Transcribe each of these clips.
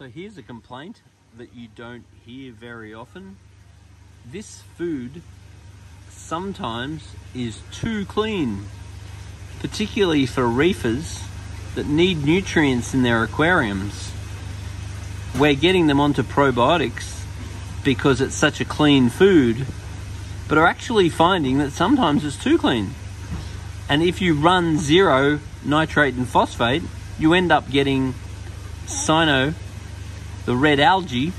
So here's a complaint that you don't hear very often. This food sometimes is too clean, particularly for reefers that need nutrients in their aquariums. We're getting them onto probiotics because it's such a clean food, but are actually finding that sometimes it's too clean. And if you run zero nitrate and phosphate, you end up getting cyano the red algae,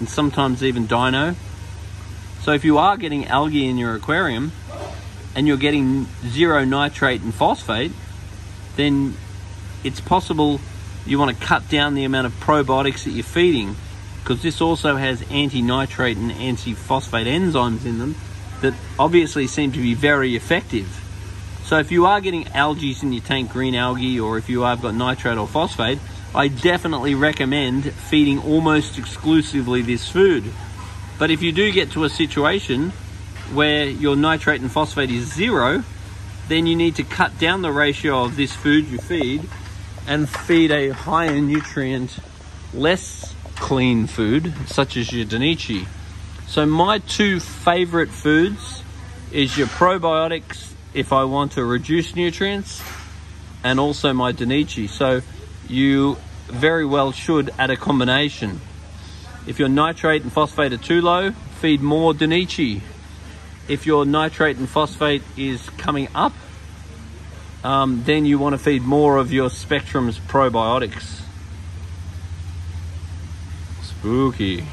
and sometimes even dino. So if you are getting algae in your aquarium and you're getting zero nitrate and phosphate, then it's possible you want to cut down the amount of probiotics that you're feeding because this also has anti-nitrate and anti-phosphate enzymes in them that obviously seem to be very effective. So if you are getting algae in your tank, green algae, or if you have got nitrate or phosphate, I definitely recommend feeding almost exclusively this food. But if you do get to a situation where your nitrate and phosphate is zero, then you need to cut down the ratio of this food you feed and feed a higher nutrient, less clean food, such as your Dainichi. So my two favorite foods is your probiotics if I want to reduce nutrients and also my Dainichi. So you very well should add a combination. If your nitrate and phosphate are too low, feed more Dainichi. If your nitrate and phosphate is coming up, um, then you want to feed more of your Spectrum's probiotics. Spooky.